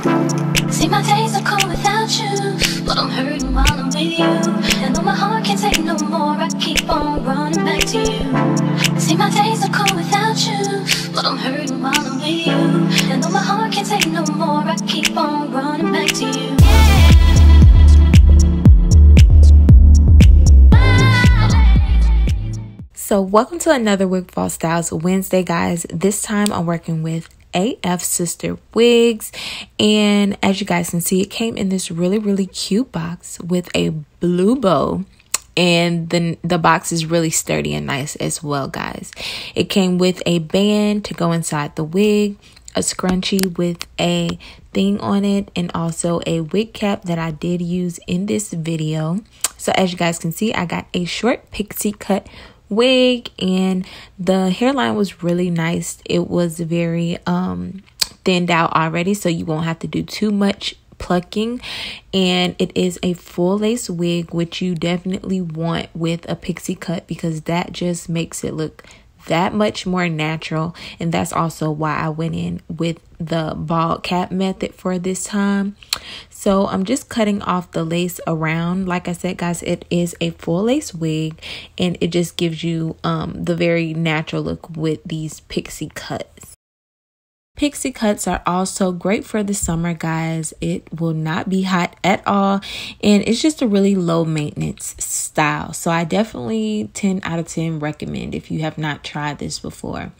See my days without you, but I'm hurting while I'm with you. And though my heart can't take no more, I keep on running back to you. See my days without you, but I'm hurting while I'm with you. And though my heart can't take no more, I keep on running back to you. So, welcome to another Wig Fall Styles Wednesday, guys. This time I'm working with AF Sister Wigs, and as you guys can see, it came in this really, really cute box with a blue bow. And the, the box is really sturdy and nice as well, guys. It came with a band to go inside the wig, a scrunchie with a thing on it, and also a wig cap that I did use in this video. So as you guys can see, I got a short pixie cut wig and the hairline was really nice. It was very um thinned out already so you won't have to do too much plucking and it is a full lace wig which you definitely want with a pixie cut because that just makes it look that much more natural and that's also why I went in with the bald cap method for this time. So I'm just cutting off the lace around. Like I said guys it is a full lace wig and it just gives you um the very natural look with these pixie cuts Pixie cuts are also great for the summer, guys. It will not be hot at all, and it's just a really low maintenance style. So, I definitely 10 out of 10 recommend if you have not tried this before.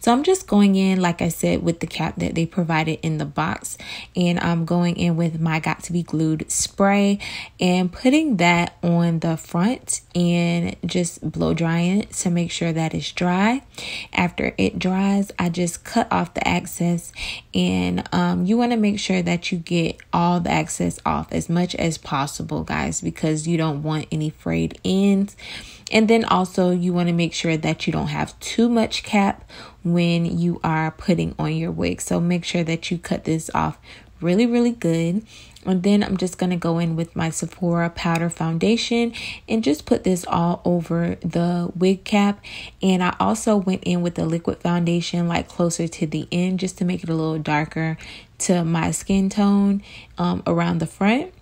So I'm just going in, like I said, with the cap that they provided in the box. And I'm going in with my Got To Be Glued spray and putting that on the front and just blow drying it to make sure that it's dry. After it dries, I just cut off the excess and um, you want to make sure that you get all the excess off as much as possible, guys, because you don't want any frayed ends. And then also, you want to make sure that you don't have too much cap when you are putting on your wig. So make sure that you cut this off really, really good. And then I'm just going to go in with my Sephora powder foundation and just put this all over the wig cap. And I also went in with the liquid foundation like closer to the end just to make it a little darker to my skin tone um, around the front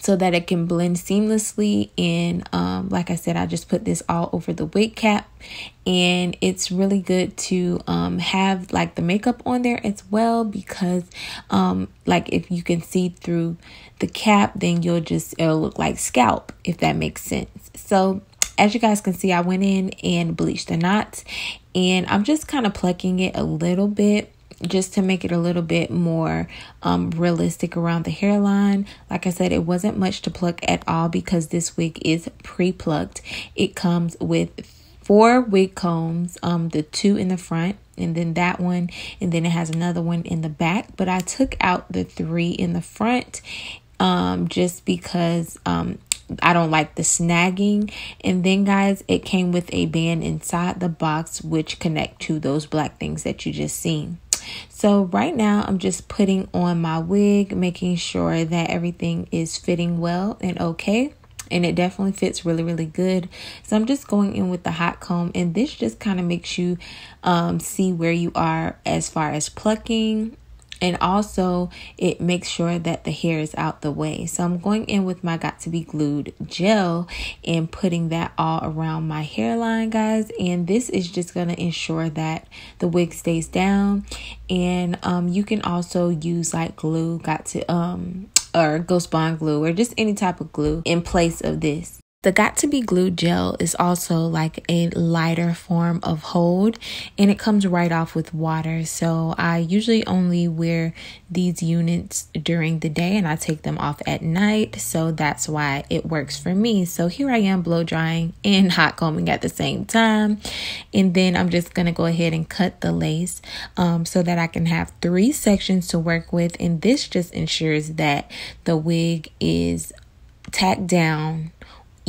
so that it can blend seamlessly and um, like i said i just put this all over the wig cap. And it's really good to um, have like the makeup on there as well because um, like if you can see through the cap then you'll just it'll look like scalp if that makes sense. So as you guys can see i went in and bleached the knots. And i'm just kind of plucking it a little bit just to make it a little bit more um, realistic around the hairline. Like I said, it wasn't much to pluck at all because this wig is pre-plucked. It comes with four wig combs, um, the two in the front and then that one and then it has another one in the back but i took out the three in the front um just because um I don't like the snagging. And then guys, it came with a band inside the box which connect to those black things that you just seen. So right now I'm just putting on my wig, making sure that everything is fitting well and okay. And it definitely fits really, really good. So I'm just going in with the hot comb and this just kind of makes you um, see where you are as far as plucking and also it makes sure that the hair is out the way. So i'm going in with my got to be glued gel and putting that all around my hairline guys. And this is just going to ensure that the wig stays down. And um, you can also use like glue got to um or ghost bond glue or just any type of glue in place of this the Got to Be Glued gel is also like a lighter form of hold and it comes right off with water. So I usually only wear these units during the day and I take them off at night. So that's why it works for me. So here I am blow drying and hot combing at the same time. And then I'm just going to go ahead and cut the lace um, so that I can have three sections to work with. And this just ensures that the wig is tacked down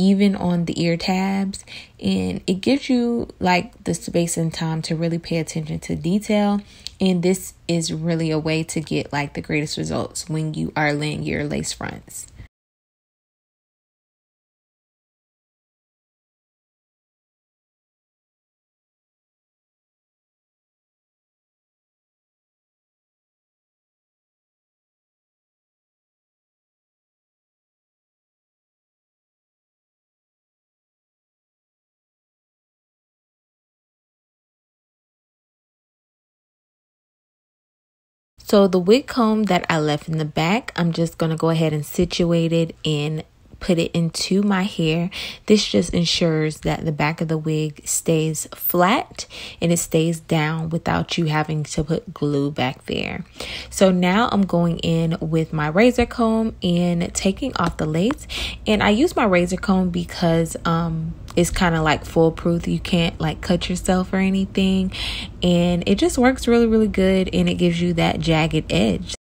even on the ear tabs. And it gives you like the space and time to really pay attention to detail. And this is really a way to get like the greatest results when you are laying your lace fronts So the wig comb that I left in the back, I'm just going to go ahead and situate it in put it into my hair. This just ensures that the back of the wig stays flat and it stays down without you having to put glue back there. So now I'm going in with my razor comb and taking off the lace. And I use my razor comb because um it's kind of like foolproof. You can't like cut yourself or anything. And it just works really, really good and it gives you that jagged edge.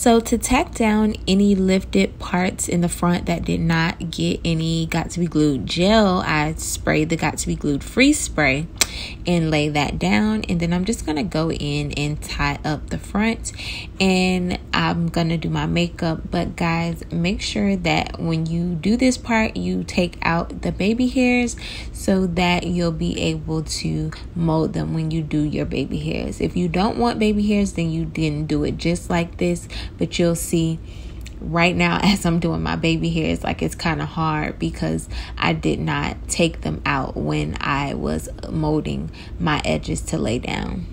So to tack down any lifted parts in the front that did not get any got to be glued gel, I sprayed the got to be glued freeze spray and lay that down. And then I'm just gonna go in and tie up the front. And I'm gonna do my makeup. But guys make sure that when you do this part you take out the baby hairs so that you'll be able to mold them when you do your baby hairs. If you don't want baby hairs then you didn't do it just like this. But you'll see right now as I'm doing my baby hairs like it's kind of hard because I did not take them out when I was molding my edges to lay down.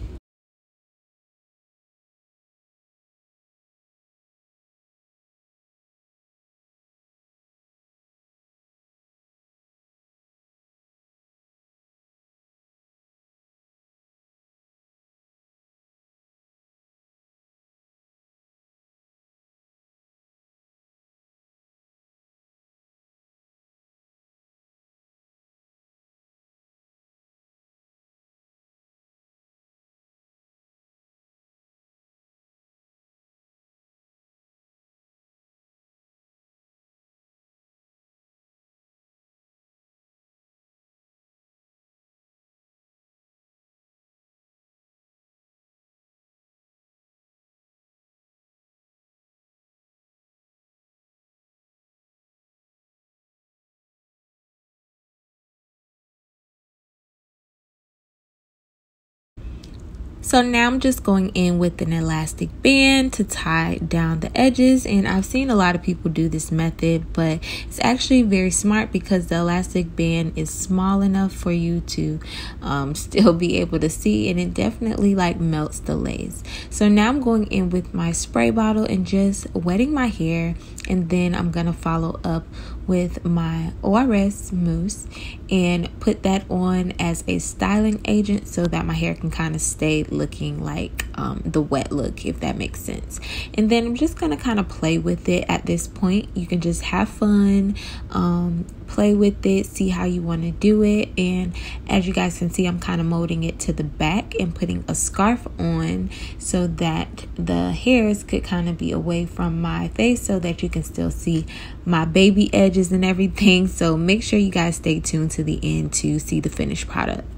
So now I'm just going in with an elastic band to tie down the edges and I've seen a lot of people do this method but it's actually very smart because the elastic band is small enough for you to um, still be able to see and it definitely like melts the lace. So now I'm going in with my spray bottle and just wetting my hair and then I'm gonna follow up with my ORS mousse and put that on as a styling agent so that my hair can kind of stay looking like um, the wet look if that makes sense. And then I'm just gonna kind of play with it at this point. You can just have fun um, play with it, see how you want to do it. And as you guys can see, I'm kind of molding it to the back and putting a scarf on so that the hairs could kind of be away from my face so that you can still see my baby edges and everything. So make sure you guys stay tuned to the end to see the finished product.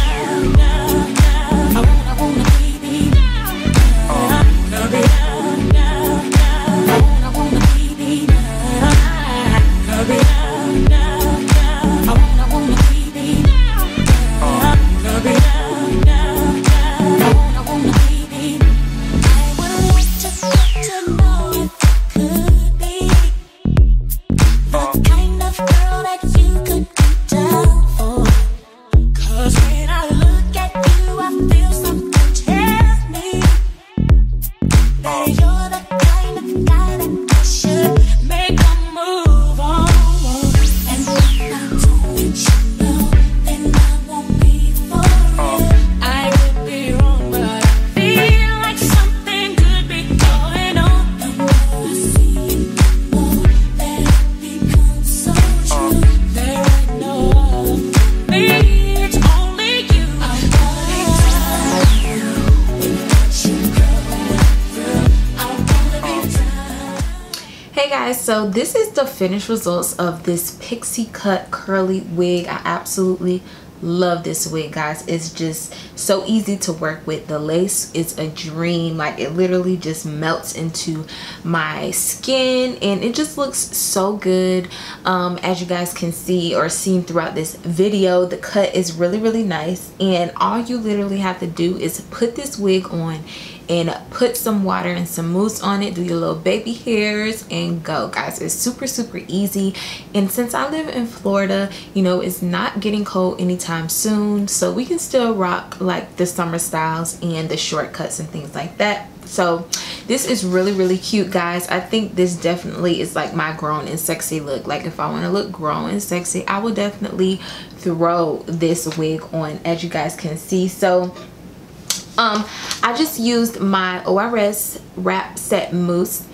so this is the finished results of this pixie cut curly wig. I absolutely love this wig guys. It's just so easy to work with. The lace is a dream. Like it literally just melts into my skin and it just looks so good. Um, as you guys can see or seen throughout this video the cut is really really nice and all you literally have to do is put this wig on and put some water and some mousse on it. Do your little baby hairs and go guys. It's super super easy. And since i live in florida you know it's not getting cold anytime soon so we can still rock like the summer styles and the shortcuts and things like that. So this is really really cute guys. I think this definitely is like my grown and sexy look. Like if i want to look grown and sexy i will definitely throw this wig on as you guys can see. So um i just used my ors wrap set mousse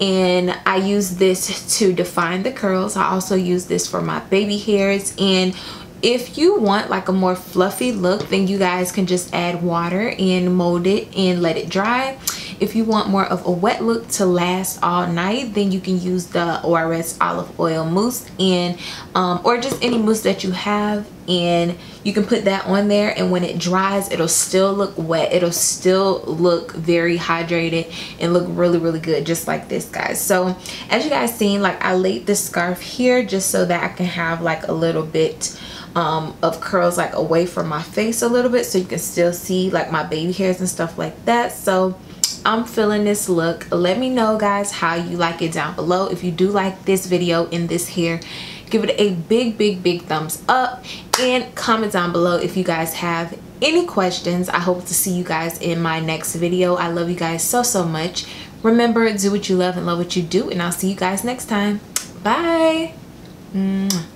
and I use this to define the curls. I also use this for my baby hairs and if you want like a more fluffy look then you guys can just add water and mold it and let it dry if you want more of a wet look to last all night then you can use the ors olive oil mousse and um, or just any mousse that you have. And you can put that on there and when it dries it'll still look wet. It'll still look very hydrated and look really really good just like this guys. So as you guys seen like I laid this scarf here just so that I can have like a little bit um, of curls like away from my face a little bit so you can still see like my baby hairs and stuff like that. So I'm feeling this look. Let me know guys how you like it down below. If you do like this video in this hair give it a big big big thumbs up and comment down below if you guys have any questions. I hope to see you guys in my next video. I love you guys so so much. Remember do what you love and love what you do and I'll see you guys next time. Bye. Mwah.